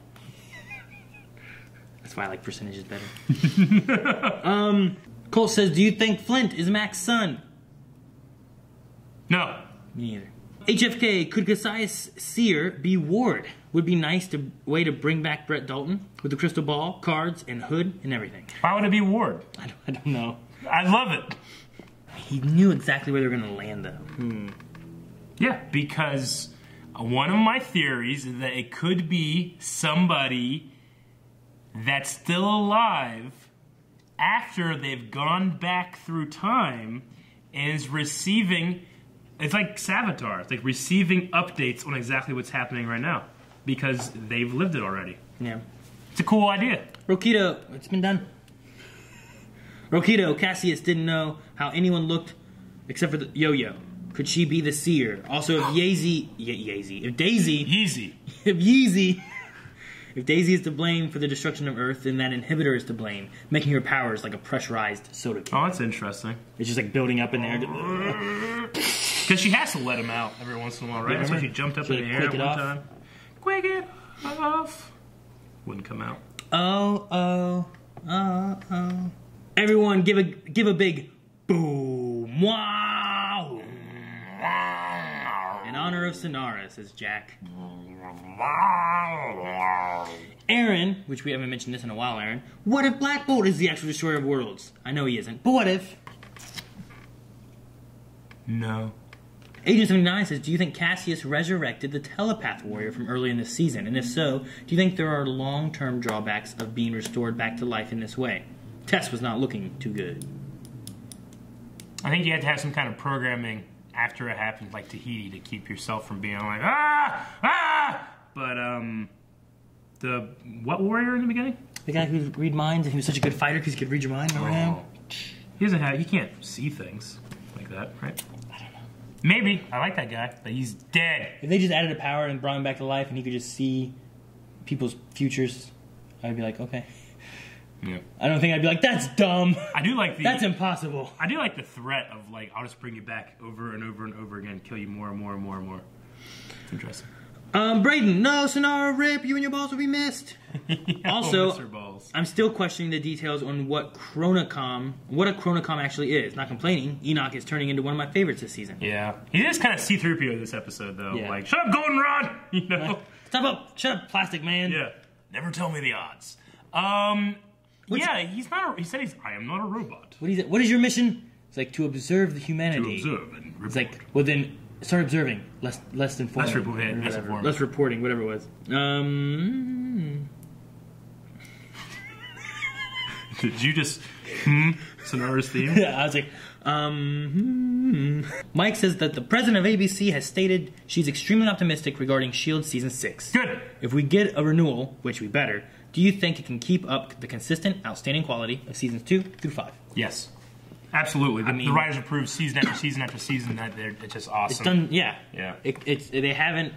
That's why I like percentages better. um, Cole says, "Do you think Flint is Mac's son?"
No.
Me neither. HFK, could Cassius Seer be Ward? Would be nice to way to bring back Brett Dalton with the crystal ball, cards, and hood and everything.
Why would it be Ward?
I don't, I don't know.
I love it.
He knew exactly where they were going to land, though. Hmm.
Yeah, because one of my theories is that it could be somebody that's still alive after they've gone back through time and is receiving. It's like Savitar. It's like receiving updates on exactly what's happening right now because they've lived it already.
Yeah.
It's a cool idea.
Rokito, it's been done. Rokito, Cassius didn't know how anyone looked except for the Yo-Yo. Could she be the seer? Also, if Yeezy, Ye- Yeezy, if Daisy,
Yeezy,
if Yeezy, if Daisy is to blame for the destruction of Earth, then that inhibitor is to blame, making her powers like a pressurized soda can.
Oh, that's interesting.
It's just like building up in there.
Because she has to let him out every once in a while, right? That's why she jumped up
Should
in the air
quick
one
it off?
time. Quick it off. Wouldn't come out.
Oh, oh, oh, oh. Everyone, give a give a big boom! Wow! Mm, in honor of Sinara, says Jack. Aaron, which we haven't mentioned this in a while, Aaron. What if Black Bolt is the actual destroyer of worlds? I know he isn't, but what if?
No.
Agent 79 says, Do you think Cassius resurrected the telepath warrior from early in the season? And if so, do you think there are long term drawbacks of being restored back to life in this way? Tess was not looking too good.
I think you have to have some kind of programming after it happens, like Tahiti, to keep yourself from being like ah ah. But um, the what warrior in the beginning?
The guy who read minds and he was such a good fighter because he could read your mind. Remember him?
He doesn't have. He can't see things like that, right? I don't know. Maybe I like that guy, but he's dead.
If they just added a power and brought him back to life and he could just see people's futures, I'd be like, okay.
Yeah.
I don't think I'd be like, that's dumb.
I do like the.
That's impossible.
I do like the threat of like I'll just bring you back over and over and over again, kill you more and more and more and more. It's interesting.
Um, Braden, no, Sinara, rip, you and your balls will be missed. also,
Balls.
I'm still questioning the details on what Chronocom, what a Chronocom actually is. Not complaining, Enoch is turning into one of my favorites this season.
Yeah, he is kind of C-3PO this episode though.
Yeah.
Like, shut up, Goldenrod. You know.
Stop up, shut up, plastic man.
Yeah. Never tell me the odds. Um. Yeah, he's not. A, he said he's. I am not a robot.
What is it? What is your mission? It's like to observe the humanity.
To observe and report.
It's like, well then, start observing. Less, less informing.
Less report- yeah,
or
less
whatever.
informing.
Less reporting, whatever it was. Um.
Did you just Hmm. Sinara's theme.
yeah, I was like, um. hmm. Mike says that the president of ABC has stated she's extremely optimistic regarding Shield season six.
Good.
If we get a renewal, which we better, do you think it can keep up the consistent, outstanding quality of seasons two through five?
Yes. Absolutely. The,
I mean-
the writers approved season after season after season. That they're it's just awesome.
It's done. Yeah.
Yeah.
It, it's they haven't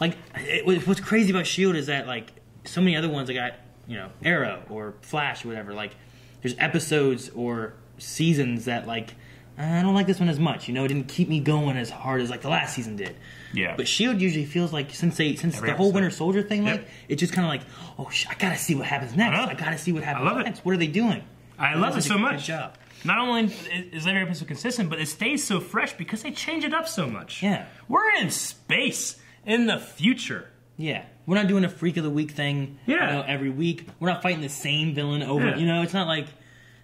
like it, what's crazy about Shield is that like so many other ones I got you know Arrow or Flash or whatever like there's episodes or seasons that like ah, I don't like this one as much. You know, it didn't keep me going as hard as like the last season did.
Yeah.
But Shield usually feels like since they since
Every
the whole
episode.
Winter Soldier thing,
Yep.
like it's just kind of like oh sh- I gotta see what happens next.
I.
I, gotta see what happens
love it.
next. What are they doing?
I
And
love it so
a
much.
Job.
Not only is every episode consistent, but it stays so fresh because they change it up so much.
Yeah.
We're in space in the future.
Yeah, we're not doing a freak of the week thing.
Yeah.
you know, every week we're not fighting the same villain over.
Yeah.
You know, it's not like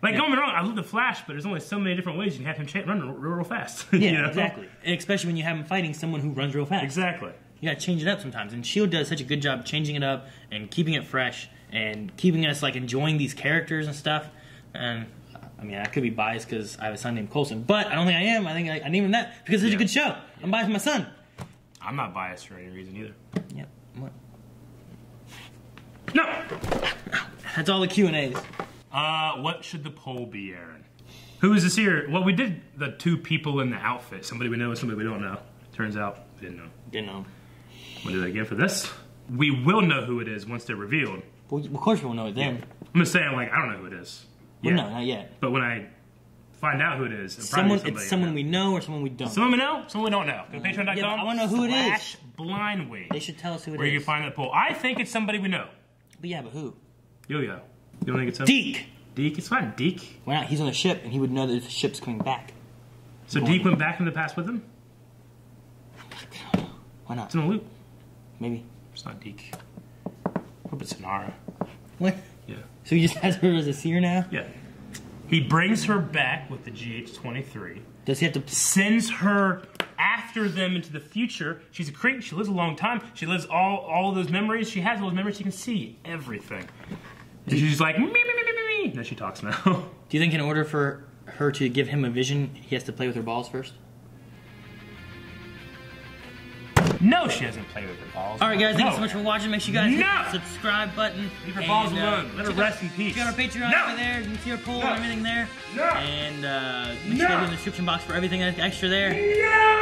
Like,
Yeah.
don't get me wrong, I love the Flash, but there's only so many different ways you can have him run real, real fast.
yeah,
you know?
exactly. And especially when you have him fighting someone who runs real fast.
Exactly.
You got to change it up sometimes, and Shield does such a good job changing it up and keeping it fresh and keeping us like enjoying these characters and stuff. And I mean, I could be biased because I have a son named Colson, but I don't think I am. I think I, I named him that because it's such a good show. I'm biased for my son.
I'm not biased for any reason either.
Yep. What?
No.
That's all the Q and A's.
Uh, what should the poll be, Aaron? Who is this here? Well, we did the two people in the outfit. Somebody we know and somebody we don't know. Turns out, we didn't know.
Didn't know.
We'll do that again for this. We will know who it is once they're revealed.
Well, of course we'll know it then.
I'm just saying, like, I don't know who it is.
Well,
yet.
no, not yet.
But when I find out who it is, it'll probably
Someone,
be somebody
it's
I
someone
know.
we know or someone we don't.
Someone we know, someone we don't know. Go to patreon.com.
Yeah, but I wanna know who it is.
slash Blind
They should tell us who it
Where you
is.
can find that poll. I think it's somebody we know.
But yeah, but who?
Yo yo. You don't think it's him?
Deke.
Deke. It's fine. Deke.
Why not? He's on the ship, and he would know that the ship's coming back.
So
Going-
Deke went back in the past with him.
Why not?
It's in a loop.
Maybe.
It's not Deke. Hope it's Sinara.
What?
Yeah.
So he just has her as a seer now?
Yeah. He brings her back with the GH23.
Does he have to?
Sends her after them into the future. She's a creep. She lives a long time. She lives all all of those memories. She has all those memories. She can see everything. And she's like, me, me, me, me, me. Then she talks now.
Do you think in order for her to give him a vision, he has to play with her balls first?
No, she hasn't played with her balls.
All right, guys, thank you so much for watching. Make sure you guys
no.
hit that subscribe button.
Leave her
and,
balls alone. Uh, Let her rest in peace.
Check out our Patreon
no.
over there. You can see our poll
no.
and everything there.
No.
And uh, make sure you go to the description box for everything extra there.
Yeah.